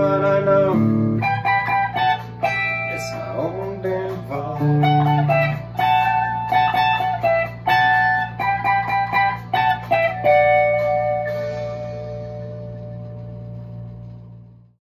God I know.